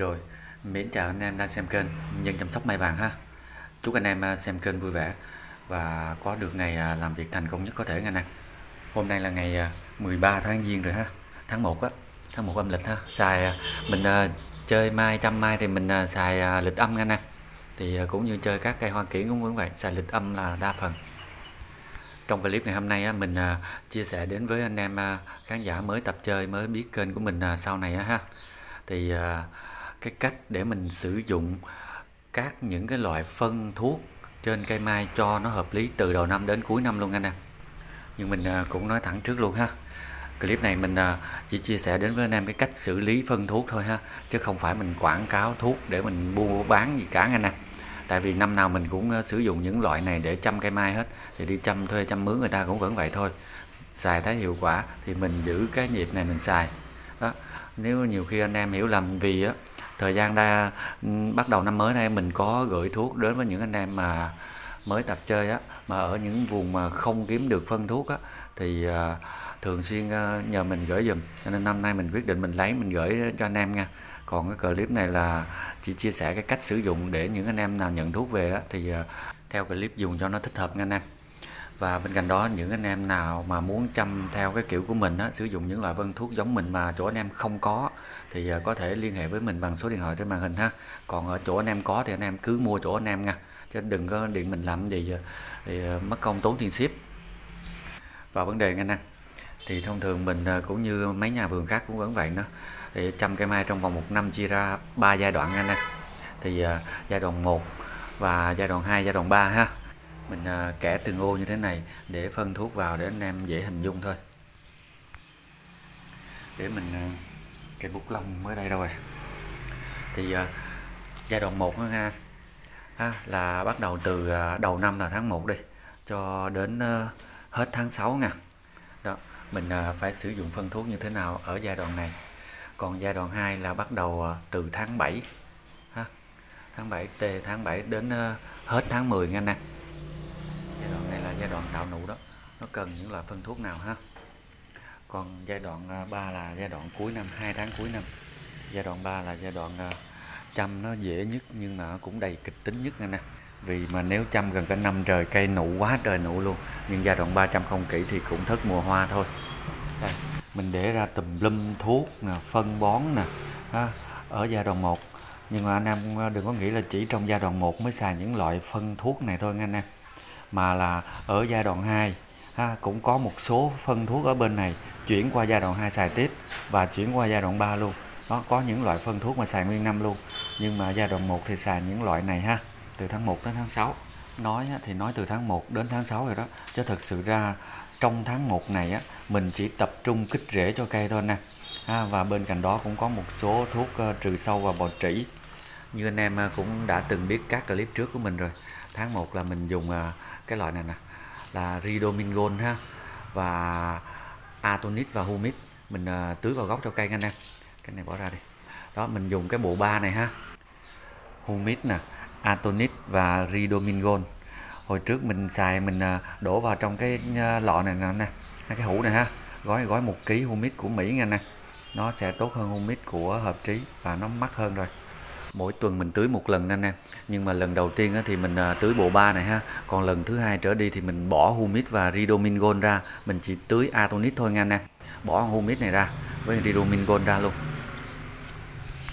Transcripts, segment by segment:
rồi. Mến chào anh em đang xem kênh nhân chăm sóc mai vàng ha. Chúc anh em à, xem kênh vui vẻ và có được ngày à, làm việc thành công nhất có thể anh em. Hôm nay là ngày à, 13 tháng giêng rồi ha, tháng 1 á, tháng 1 âm lịch ha. Xài mình chơi mai, chăm mai thì mình xài lịch âm anh em. Thì cũng như chơi các cây hoa kiển cũng vậy, xài lịch âm là đa phần. Trong clip ngày hôm nay mình chia sẻ đến với anh em khán giả mới tập chơi, mới biết kênh của mình sau này á ha. Thì cái cách để mình sử dụng các những cái loại phân thuốc trên cây mai cho nó hợp lý từ đầu năm đến cuối năm luôn anh em. Nhưng mình à, cũng nói thẳng trước luôn ha. Clip này mình à, chỉ chia sẻ đến với anh em cái cách xử lý phân thuốc thôi ha, chứ không phải mình quảng cáo thuốc để mình mua bán gì cả anh em. Tại vì năm nào mình cũng à, sử dụng những loại này để chăm cây mai hết, thì đi chăm thuê chăm mướn người ta cũng vẫn vậy thôi. Xài thấy hiệu quả thì mình giữ cái nhịp này mình xài. Đó, nếu nhiều khi anh em hiểu lầm vì á thời gian đa ừ, bắt đầu năm mới này mình có gửi thuốc đến với những anh em mà mới tập chơi á mà ở những vùng mà không kiếm được phân thuốc á thì à, thường xuyên à, nhờ mình gửi giùm. Cho nên năm nay mình quyết định mình lấy mình gửi cho anh em nha. Còn cái clip này là chỉ chia sẻ cái cách sử dụng để những anh em nào nhận thuốc về á thì à, theo clip dùng cho nó thích hợp nha anh em và bên cạnh đó những anh em nào mà muốn chăm theo cái kiểu của mình á, sử dụng những loại vân thuốc giống mình mà chỗ anh em không có thì à, có thể liên hệ với mình bằng số điện thoại trên màn hình ha. Còn ở chỗ anh em có thì anh em cứ mua chỗ anh em nha chứ đừng có điện mình làm gì à, thì à, mất công tốn tiền ship. Và vấn đề nghe nè thì thông thường mình cũng như mấy nhà vườn khác cũng vẫn vậy nữa. Thì chăm cây mai trong vòng một năm chia ra ba giai đoạn anh em thì giai đoạn 1 và giai đoạn 2 giai đoạn 3 ha mình à, kẻ từng ô như thế này để phân thuốc vào để anh em dễ hình dung thôi. Để mình à, cái bút lông mới đây đâu rồi thì à, giai đoạn 1 ha là bắt đầu từ đầu năm là tháng 1 đi cho đến hết tháng 6 nha. Đó, mình phải sử dụng phân thuốc như thế nào ở giai đoạn này. Còn giai đoạn 2 là bắt đầu từ tháng 7 ha, tháng 7 t tháng 7 đến hết tháng 10 nha anh em đoạn giai đoạn tạo nụ đó nó cần những loại phân thuốc nào ha? Còn giai đoạn à, 3 là giai đoạn cuối năm 2 tháng cuối năm. Giai đoạn 3 là giai đoạn à, chăm nó dễ nhất nhưng mà cũng đầy kịch tính nhất nè vì mà nếu chăm gần cả năm trời cây nụ quá trời nụ luôn nhưng giai đoạn 3 chăm không kỹ thì cũng thất mùa hoa thôi. Đây, mình để ra tùm lum thuốc nè phân bón nè ha, ở giai đoạn 1 nhưng mà anh em à, đừng có nghĩ là chỉ trong giai đoạn 1 mới xài những loại phân thuốc này thôi nha anh em mà là ở giai đoạn 2 ha, cũng có một số phân thuốc ở bên này chuyển qua giai đoạn 2 xài tiếp và chuyển qua giai đoạn 3 luôn. Đó có những loại phân thuốc mà xài nguyên năm luôn. Nhưng mà giai đoạn 1 thì xài những loại này ha từ tháng 1 đến tháng 6 nói thì nói từ tháng 1 đến tháng 6 rồi đó chứ thực sự ra trong tháng 1 này á mình chỉ tập trung kích rễ cho cây thôi nè. Ha, và bên cạnh đó cũng có một số thuốc uh, trừ sâu và bò trĩ. Như anh em ờ, cũng đã từng biết các clip trước của mình rồi tháng 1 là mình dùng à, cái loại này nè, là Ridomingol ha, và Atonit và humic mình à, tưới vào gốc cho cây anh em. Cái này bỏ ra đi. Đó, mình dùng cái bộ ba này ha. Humic nè, Atonit và Ridomingol. Hồi trước mình xài, mình à, đổ vào trong cái lọ này nè cái hũ này ha. Gói gói một ký humic của Mỹ nha nè nó sẽ tốt hơn humic của hợp trí và nó mắc hơn rồi mỗi tuần mình tưới một lần anh em. Nhưng mà lần đầu tiên thì mình à, tưới bộ ba này ha. Còn lần thứ hai trở đi thì mình bỏ humid và ridomingol ra. Mình chỉ tưới atonit thôi nha anh em. Bỏ humid này ra, với ridomingol ra luôn.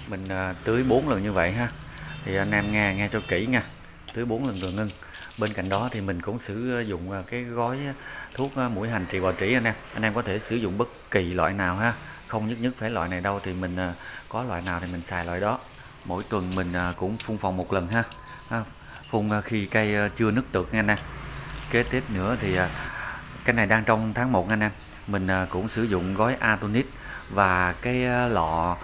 Mình à, tưới 4 lần như vậy ha. Thì anh em nghe nghe cho kỹ nha. Tưới 4 lần rồi ngưng. Bên cạnh đó thì mình cũng sử dụng à, cái gói thuốc mũi hành trị bò trĩ anh em. Anh em có thể sử dụng bất kỳ loại nào ha. Không nhất nhất phải loại này đâu thì mình có loại nào thì mình xài loại đó mỗi tuần mình à, cũng phun phòng một lần ha. À, phun à, khi cây chưa nứt tược nha anh em. Kế tiếp nữa thì cái này đang trong tháng 1 anh em. Mình cũng sử dụng gói Atonit và cái lọ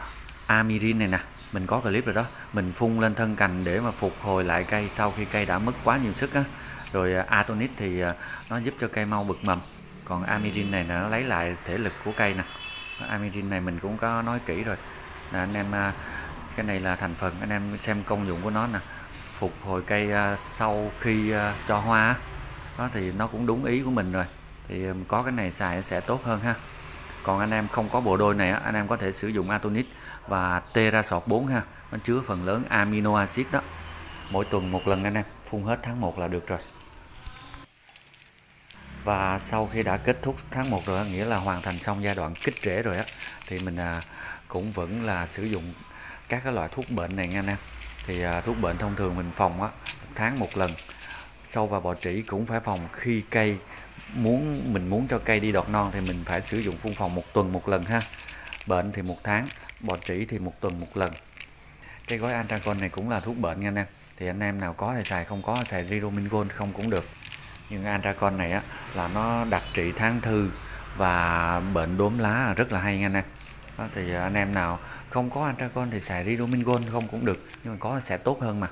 Amirin này nè. Mình có clip rồi đó. Mình phun lên thân cành để mà phục hồi lại cây sau khi cây đã mất quá nhiều sức á. Rồi Atonit thì nó giúp cho cây mau bực mầm. Còn Amirin này nó lấy lại thể lực của cây nè. Amirin này mình cũng có nói kỹ rồi. Là anh em cái này là thành phần, anh em xem công dụng của nó nè. Phục hồi cây à, sau khi à, cho hoa đó, thì nó cũng đúng ý của mình rồi. Thì à, có cái này xài sẽ tốt hơn ha. Còn anh em không có bộ đôi này anh em có thể sử dụng Atonit và Terasort 4 ha. Nó chứa phần lớn amino acid đó. Mỗi tuần một lần anh em, phun hết tháng 1 là được rồi. Và sau khi đã kết thúc tháng 1 rồi nghĩa là hoàn thành xong giai đoạn kích rễ rồi á, thì mình cũng vẫn là sử dụng các cái loại thuốc bệnh này nha anh em thì à, thuốc bệnh thông thường mình phòng á tháng một lần. Sâu và bọ trĩ cũng phải phòng. Khi cây muốn mình muốn cho cây đi đọt non thì mình phải sử dụng phun phòng một tuần một lần ha. Bệnh thì một tháng bọ trĩ thì một tuần một lần. Cái gói Antracon này cũng là thuốc bệnh nha anh em thì anh em nào có thì xài không có xài riromin Gold không cũng được. Nhưng Antracon này á là nó đặc trị tháng thư và bệnh đốm lá rất là hay nha anh em đó, thì anh em nào không có Antracon thì xài ridomingol không cũng được nhưng mà có sẽ tốt hơn mà.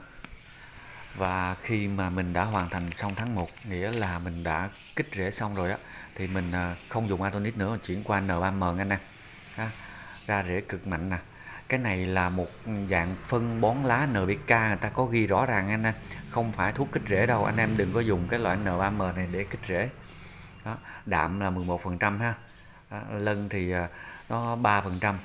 Và khi mà mình đã hoàn thành xong tháng 1 nghĩa là mình đã kích rễ xong rồi á thì mình à, không dùng Atonix nữa mà chuyển qua N3M anh em. Ha, ra rễ cực mạnh nè. Cái này là một dạng phân bón lá NPK người ta có ghi rõ ràng anh em. Không phải thuốc kích rễ đâu anh em đừng có dùng cái loại N3M này để kích rễ. Đó, đạm là 11% ha. Đó, lân thì à, nó 3%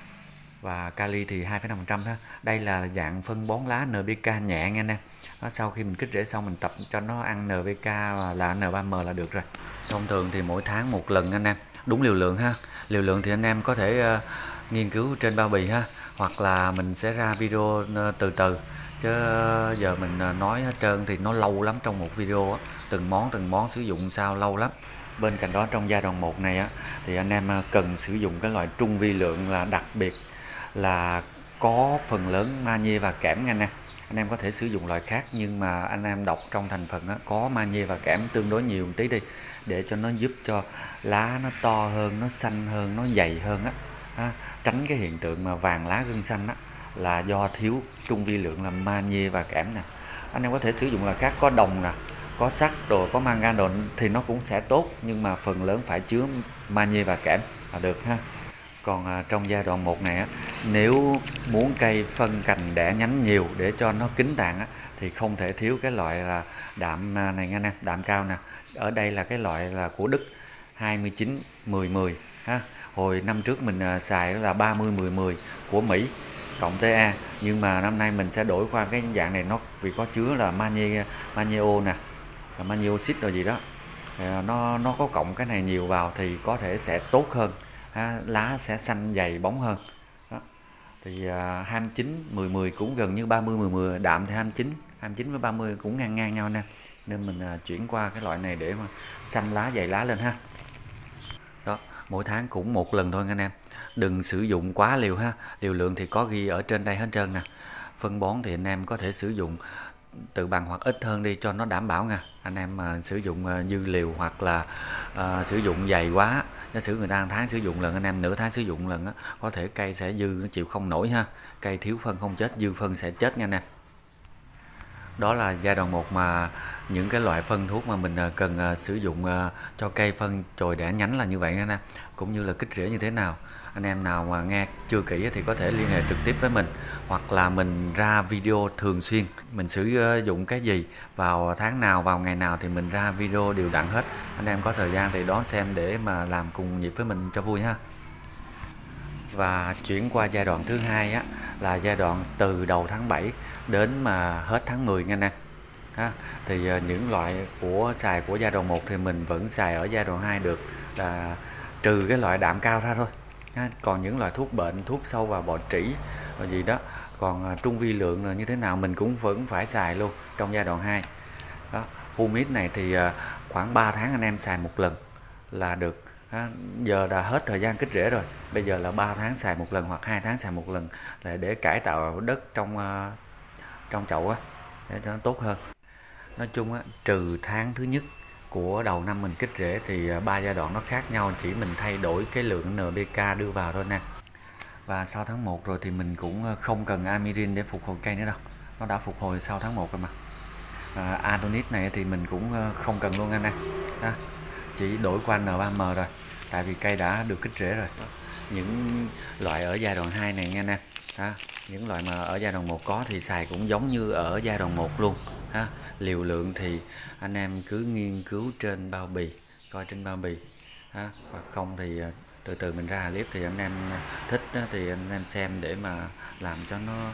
và kali thì 2,5% ha đây là dạng phân bón lá NPK nhẹ nha anh em nó sau khi mình kích rễ xong mình tập cho nó ăn NPK và là N3M là được rồi. Thông thường thì mỗi tháng một lần anh em. Đúng liều lượng ha. Liều lượng thì anh em có thể uh, nghiên cứu trên bao bì ha. Hoặc là mình sẽ ra video uh, từ từ. Chứ ờ, giờ mình nói hết trơn thì nó lâu lắm trong một video á. Từng món từng món sử dụng sao lâu lắm. Bên cạnh đó trong giai đoạn 1 này á thì anh em cần sử dụng cái loại trung vi lượng là đặc biệt là có phần lớn magie và kẽm nha anh em. Anh em có thể sử dụng loại khác nhưng mà anh em đọc trong thành phần đó, có magie và kẽm tương đối nhiều một tí đi để cho nó giúp cho lá nó to hơn nó xanh hơn nó dày hơn á. À, tránh cái hiện tượng mà vàng lá gân xanh á là do thiếu trung vi lượng là magie và kẽm nè. Anh em có thể sử dụng loại khác có đồng nè có sắt đồ có mangan đồ thì nó cũng sẽ tốt nhưng mà phần lớn phải chứa magie và kẽm là được ha còn à, trong giai đoạn 1 này á, nếu muốn cây phân cành đẻ nhánh nhiều để cho nó kín tàn á, thì không thể thiếu cái loại là đạm à, này nha nè đạm cao nè. Ở đây là cái loại là của Đức 29 10 10 ha. Hồi năm trước mình à, xài là 30 10 10 của Mỹ cộng TA nhưng mà năm nay mình sẽ đổi qua cái dạng này nó vì có chứa là magie magneo nè magneo oxit rồi gì đó. Nó nó có cộng cái này nhiều vào thì có thể sẽ tốt hơn ha, lá sẽ xanh dày bóng hơn. Đó. thì à, 29 10 10 cũng gần như 30 10 10 đạm thì 29 29 với 30 cũng ngang ngang nhau nè. Nên mình à, chuyển qua cái loại này để mà xanh lá dày lá lên ha. Đó mỗi tháng cũng một lần thôi anh em. Đừng sử dụng quá liều ha. Liều lượng thì có ghi ở trên đây hết trơn nè. Phân bón thì anh em có thể sử dụng từ bằng hoặc ít hơn đi cho nó đảm bảo nha. Anh em mà sử dụng à, dư liều hoặc là uh, sử dụng dày quá giả sử người ta tháng sử dụng lần, anh em nửa tháng sử dụng lần á, có thể cây sẽ dư, chịu không nổi ha. Cây thiếu phân không chết, dư phân sẽ chết nha anh em. Đó là giai đoạn 1 mà những cái loại phân thuốc mà mình à, cần à, sử dụng à, cho cây phân chồi đẻ nhánh là như vậy nha anh em cũng như là kích rễ như thế nào. Anh em nào mà nghe chưa kỹ thì có thể liên hệ trực tiếp với mình, hoặc là mình ra video thường xuyên. Mình sử ờ, dụng cái gì vào tháng nào, vào ngày nào thì mình ra video đều đặn hết. Anh em có thời gian thì đón xem để mà làm cùng nhịp với mình cho vui ha. Và chuyển qua giai đoạn thứ hai á, là giai đoạn từ đầu tháng 7 đến mà hết tháng 10 nha anh em. Ha, thì ờ, những loại của xài của giai đoạn 1 thì mình vẫn xài ở giai đoạn 2 được. Là trừ cái loại đạm cao ra thôi ha. còn những loại thuốc bệnh, thuốc sâu và bọ trĩ và gì đó còn à, trung vi lượng là như thế nào mình cũng vẫn phải xài luôn trong giai đoạn 2 đó, humid này thì à, khoảng 3 tháng anh em xài một lần là được ha. giờ đã hết thời gian kích rễ rồi bây giờ là 3 tháng xài một lần hoặc hai tháng xài một lần là để cải tạo đất trong à, trong chậu á, để cho nó tốt hơn nói chung á, trừ tháng thứ nhất của đầu năm mình kích rễ thì à, ba giai đoạn nó khác nhau chỉ mình thay đổi cái lượng NPK đưa vào thôi nè. Và sau tháng 1 rồi thì mình cũng à, không cần amirin để phục hồi cây nữa đâu. Nó đã phục hồi sau tháng 1 rồi mà. À, Adonis này thì mình cũng à, không cần luôn anh em à, chỉ đổi qua N3M rồi tại vì cây đã được kích rễ rồi. Những loại ở giai đoạn 2 này nha anh em ha. Những loại mà ở giai đoạn 1 có thì xài cũng giống như ở giai đoạn 1 luôn ha. Liều lượng thì anh em cứ nghiên cứu trên bao bì coi trên bao bì ha. Hoặc không thì à, từ từ mình ra clip thì anh em thích thì anh em xem để mà làm cho nó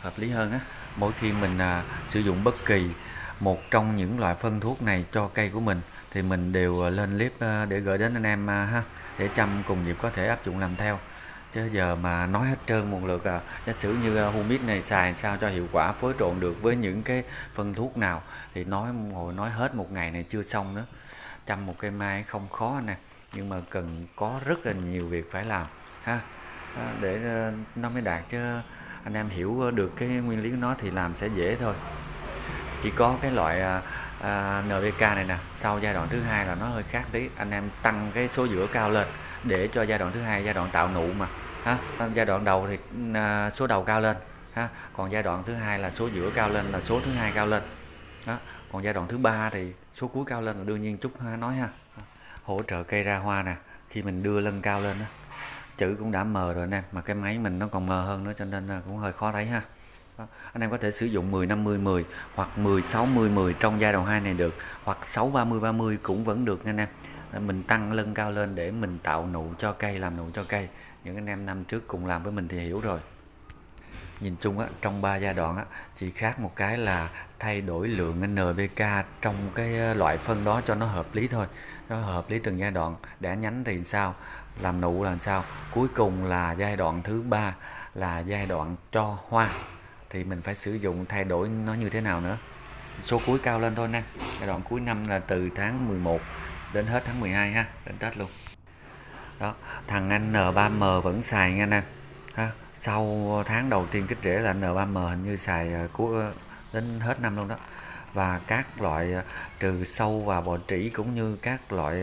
hợp lý hơn á. Mỗi khi mình à, sử dụng bất kỳ một trong những loại phân thuốc này cho cây của mình thì mình đều à, lên clip à, để gửi đến anh em ha để chăm cùng dịp có thể áp dụng làm theo chứ giờ mà nói hết trơn một lượt à giả sử như à, humic này xài sao cho hiệu quả phối trộn được với những cái phân thuốc nào? Thì nói hồi nói hết một ngày này chưa xong nữa. Chăm một cây mai không khó nè nhưng mà cần có rất là nhiều việc phải làm ha. À, để à, nó mới đạt chứ anh em hiểu được cái nguyên lý của nó thì làm sẽ dễ thôi. Chỉ có cái loại à, à, NPK này nè sau giai đoạn thứ hai là nó hơi khác tí. Anh em tăng cái số giữa cao lên để cho giai đoạn thứ hai giai đoạn tạo nụ mà ha giai đoạn đầu thì à, số đầu cao lên, ha, còn giai đoạn thứ hai là số giữa cao lên là số thứ hai cao lên đó còn giai đoạn thứ ba thì số cuối cao lên là đương nhiên chút nói ha hỗ trợ cây ra hoa nè, khi mình đưa lưng cao lên đó chữ cũng đã mờ rồi anh em, mà cái máy mình nó còn mờ hơn nữa cho nên à, cũng hơi khó thấy ha đó. anh em có thể sử dụng 10 50 10 hoặc 10 60 10 trong giai đoạn 2 này được, hoặc 6 30 30 cũng vẫn được anh em mình tăng lưng cao lên để mình tạo nụ cho cây, làm nụ cho cây những anh em năm trước cùng làm với mình thì hiểu rồi. Nhìn chung á, trong ba giai đoạn á, chỉ khác một cái là thay đổi lượng NPK trong cái ờ, loại phân đó cho nó hợp lý thôi. Nó hợp lý từng giai đoạn đã nhánh thì sao làm nụ là sao. Cuối cùng là giai đoạn thứ ba là giai đoạn cho hoa. Thì mình phải sử dụng thay đổi nó như thế nào nữa. Số cuối cao lên thôi nè. Giai đoạn cuối năm là từ tháng 11 đến hết tháng 12 ha đến Tết luôn đó thằng anh N3M vẫn xài nha anh em. Ha sau tháng đầu tiên kích rễ là N3M hình như xài à, của à, đến hết năm luôn đó. Và các loại à, trừ sâu và bọ trĩ cũng như các loại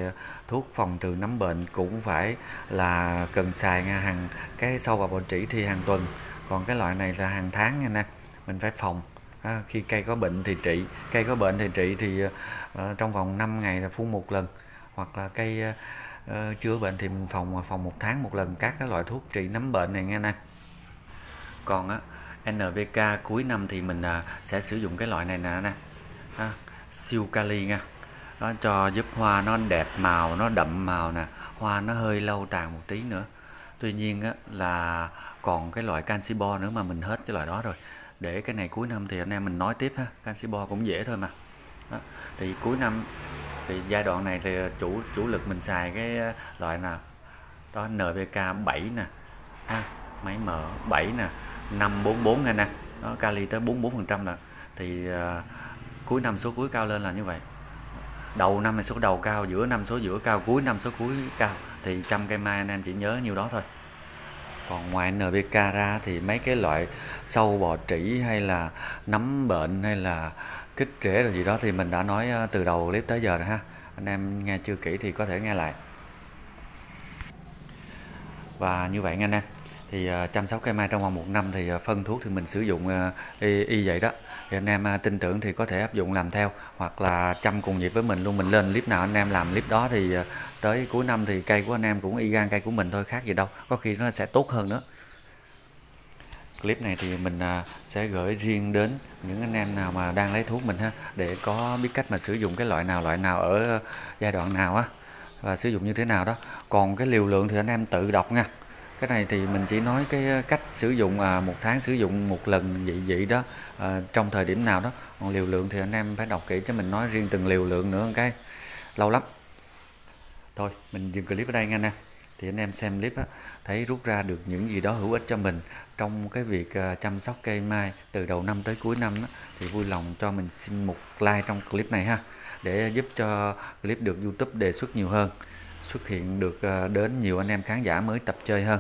thuốc phòng trừ nấm bệnh cũng phải là cần xài nha. Hàng cái sâu và bọ trĩ thì hàng tuần còn cái loại này là hàng tháng nha nè mình phải phòng. À, khi cây có bệnh thì trị cây có bệnh thì trị thì uh, trong vòng 5 ngày là phun một lần. Hoặc là cây uh, Ờ, chữa bệnh thì mình phòng phòng một tháng một lần các cái loại thuốc trị nấm bệnh này nghe nè. Còn á NPK cuối năm thì mình à, sẽ sử dụng cái loại này nè nè. Ha, siêu kali nha. Nó cho giúp hoa nó đẹp màu nó đậm màu nè. Hoa nó hơi lâu tàn một tí nữa. Tuy nhiên á, là còn cái loại canxi bo nữa mà mình hết cái loại đó rồi. Để cái này cuối năm thì anh em mình nói tiếp ha. Canxi bo cũng dễ thôi mà. Đó. thì cuối năm thì giai đoạn này thì chủ chủ lực mình xài cái ờ, loại nào? Đó NPK 7 nè. Ha máy mở 7 nè. 544 nghe nè. Nó kali tới 44 phần trăm là thì uh, cuối năm số cuối cao lên là như vậy. Đầu năm là số đầu cao giữa năm số giữa cao cuối năm số cuối cao. Thì trăm cây mai anh em chỉ nhớ nhiêu đó thôi. Còn ngoài NPK ra thì mấy cái loại sâu bò trĩ hay là nấm bệnh hay là kích rễ rồi gì đó thì mình đã nói ờ, từ đầu clip tới giờ rồi ha. Anh em nghe chưa kỹ thì có thể nghe lại. Và như vậy nha anh em. Thì ờ, chăm sóc cây mai trong vòng một năm thì ờ, phân thuốc thì mình sử dụng y, y vậy đó. Thì anh em tin tưởng thì có thể áp dụng làm theo. Hoặc là chăm cùng nhịp với mình luôn mình lên clip nào anh em làm clip đó thì tới cuối năm thì cây của anh em cũng y gan cây của mình thôi khác gì đâu. Có khi nó sẽ tốt hơn nữa clip này thì mình à, sẽ gửi riêng đến những anh em nào mà đang lấy thuốc mình ha để có biết cách mà sử dụng cái loại nào loại nào ở giai đoạn nào á và sử dụng như thế nào đó. Còn cái liều lượng thì anh em tự đọc nha. Cái này thì mình chỉ nói cái cách sử dụng à, một tháng sử dụng một lần vậy vậy đó à, trong thời điểm nào đó. Còn liều lượng thì anh em phải đọc kỹ cho mình nói riêng từng liều lượng nữa cái lâu lắm. Thôi mình dừng clip ở đây nha anh em thì anh em xem clip á, thấy rút ra được những gì đó hữu ích cho mình trong cái việc à, chăm sóc cây mai từ đầu năm tới cuối năm á, thì vui lòng cho mình xin một like trong clip này ha để giúp cho clip được YouTube đề xuất nhiều hơn xuất hiện được à, đến nhiều anh em khán giả mới tập chơi hơn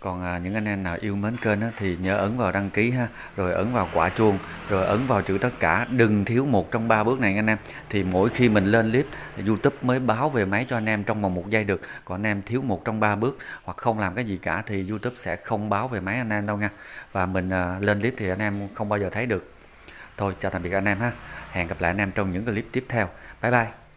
còn à, những anh em nào yêu mến kênh á, thì nhớ ấn vào đăng ký ha rồi ấn vào quả chuông rồi ấn vào chữ tất cả. Đừng thiếu một trong ba bước này anh em. Thì mỗi khi mình lên clip youtube mới báo về máy cho anh em trong vòng một giây được. Còn anh em thiếu một trong ba bước hoặc không làm cái gì cả thì youtube sẽ không báo về máy anh em đâu nha. Và mình à, lên clip thì anh em không bao giờ thấy được. Thôi chào tạm biệt anh em ha. Hẹn gặp lại anh em trong những clip tiếp theo. Bye bye.